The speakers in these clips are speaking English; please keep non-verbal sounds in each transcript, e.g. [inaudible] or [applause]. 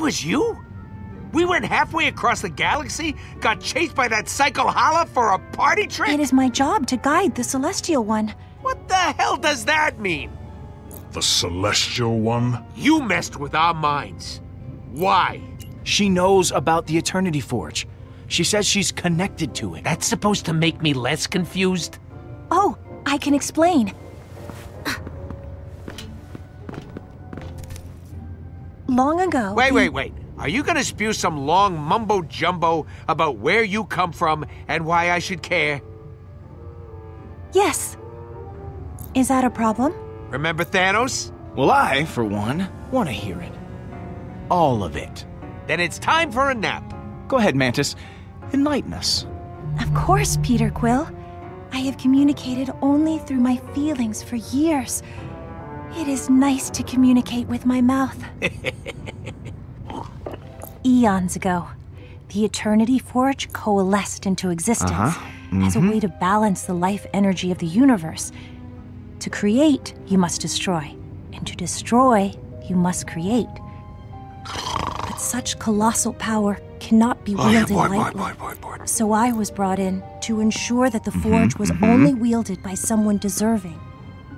was you? We went halfway across the galaxy, got chased by that psycho Hala for a party trick? It is my job to guide the Celestial One. What the hell does that mean? The Celestial One? You messed with our minds. Why? She knows about the Eternity Forge. She says she's connected to it. That's supposed to make me less confused? Oh, I can explain. Long ago. Wait, the- wait, wait. Are you gonna spew some long mumbo jumbo about where you come from and why I should care? Yes. Is that a problem? Remember Thanos? Well, I, for one, want to hear it. All of it. Then it's time for a nap. Go ahead, Mantis. Enlighten us. Of course, Peter Quill. I have communicated only through my feelings for years. It is nice to communicate with my mouth. [laughs] Eons ago, the Eternity Forge coalesced into existence Uh-huh. as a way to balance the life energy of the universe. To create, you must destroy, and to destroy, you must create. But such colossal power cannot be wielded lightly. So I was brought in to ensure that the forge was only wielded by someone deserving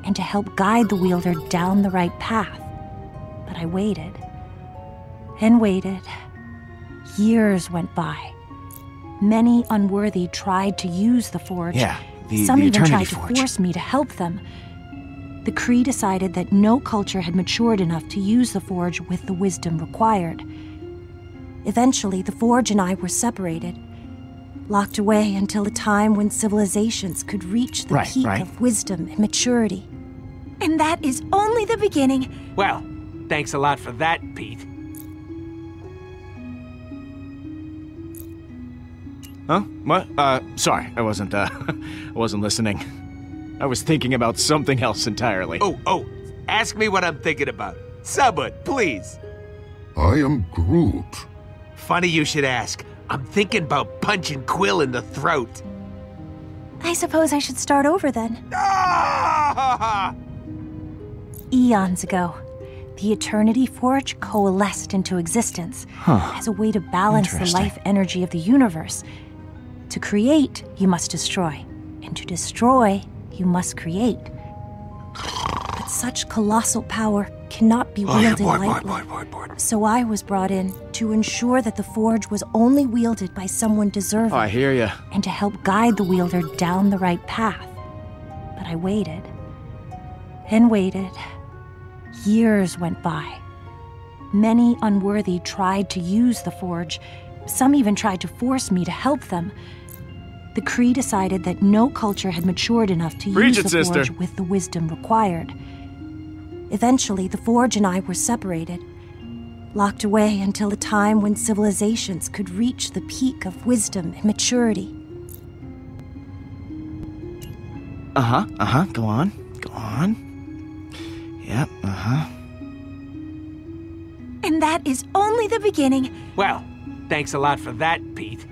and to help guide the wielder down the right path. But I waited and waited. Years went by. Many unworthy tried to use the forge. Yeah, the, Some the even tried to Forge. force me to help them. The Kree decided that no culture had matured enough to use the forge with the wisdom required. Eventually, the forge and I were separated, locked away until a time when civilizations could reach the Right, peak right. of wisdom and maturity. And that is only the beginning. Well, thanks a lot for that, Pete. Huh? What? Uh, sorry, I wasn't, uh, [laughs] I wasn't listening. I was thinking about something else entirely. Oh, oh, ask me what I'm thinking about. Someone, please. I am Groot. Funny you should ask. I'm thinking about punching Quill in the throat. I suppose I should start over then. Ah! [laughs] [laughs] Eons ago, the Eternity Forge coalesced into existence as a way to balance the life energy of the universe. To create, you must destroy, and to destroy, you must create. But such colossal power cannot be wielded lightly. So I was brought in to ensure that the forge was only wielded by someone deserving Oh, I hear ya. and to help guide the wielder down the right path. But I waited and waited. Years went by. Many unworthy tried to use the forge. Some even tried to force me to help them. The Kree decided that no culture had matured enough to Preach use it, the sister. forge with the wisdom required. Eventually, the forge and I were separated, locked away until the time when civilizations could reach the peak of wisdom and maturity. Uh huh. Uh huh. Go on. Go on. Yep. Uh huh. And that is only the beginning. Well, thanks a lot for that, Pete.